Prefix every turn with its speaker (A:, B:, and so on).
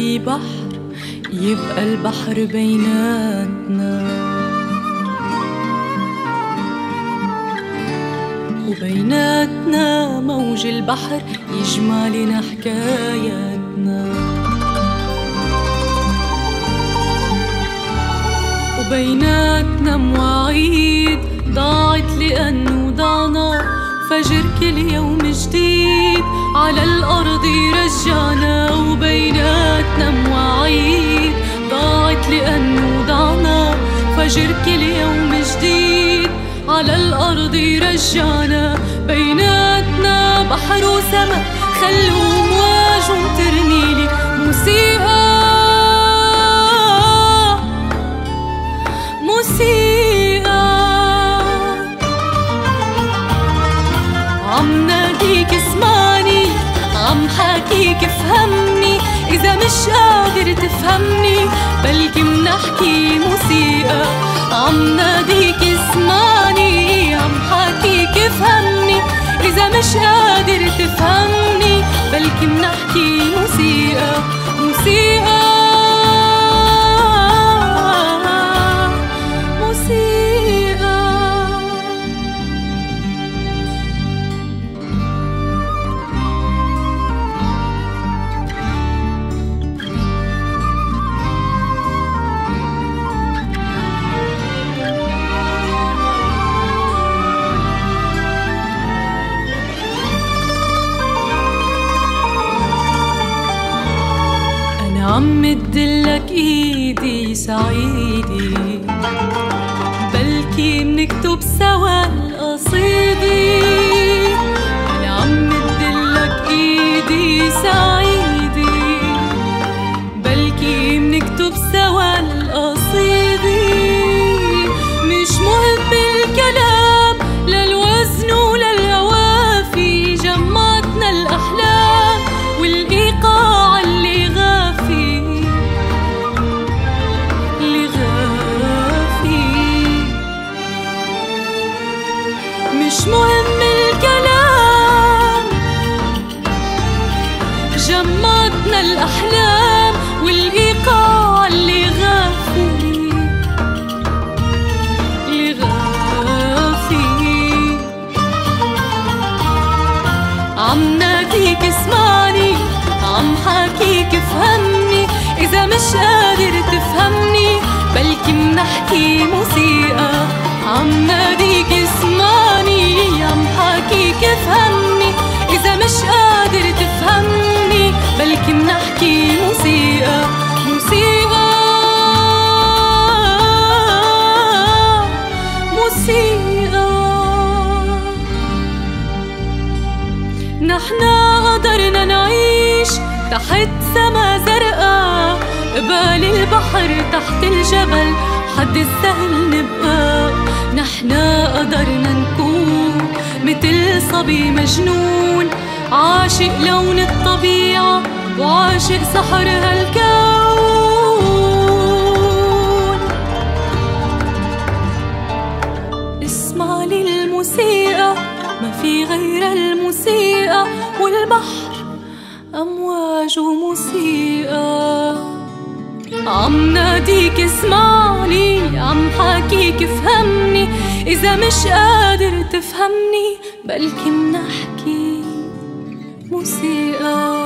A: في بحر يبقى البحر بيناتنا. وبيناتنا موج البحر يجمع لنا حكاياتنا. وبيناتنا مواعيد ضاعت لأنه ضعنا فجر كل يوم جديد. على الأرض يرجعنا وبيناتنا مواعيد. ضاعت لأنه ضعنا فجر كل يوم جديد. على الأرض يرجعنا بيناتنا بحر وسما. خلوا مواجهم ترنيلي موسيقى موسيقى حاكيك افهمني إذا مش قادر تفهمني. بلكي منحكي موسيقى عم ناديك اسمعني عم حاكيك افهمني. إذا مش قادر تفهمني عم مدلك إيدي سعيدي. مش مهم الكلام. جمعتنا الأحلام والإيقاع اللي غافي اللي غافي عم ناديك اسمعني عم حاكيك افهمني. إذا مش قادر تفهمني بلكي منحكي موسيقى. عم ناديك اسمعني تحت سما زرقاء قبال البحر تحت الجبل حد السهل نبقى. نحنا قدرنا نكون مثل صبي مجنون. عاشق لون الطبيعة وعاشق سحر هالكون اسمع لي الموسيقى ما في غير الموسيقى والبحر أمواج وموسيقى عم ناديك اسمعني عم حاكيك افهمني. إذا مش قادر تفهمني بلكي منحكي موسيقى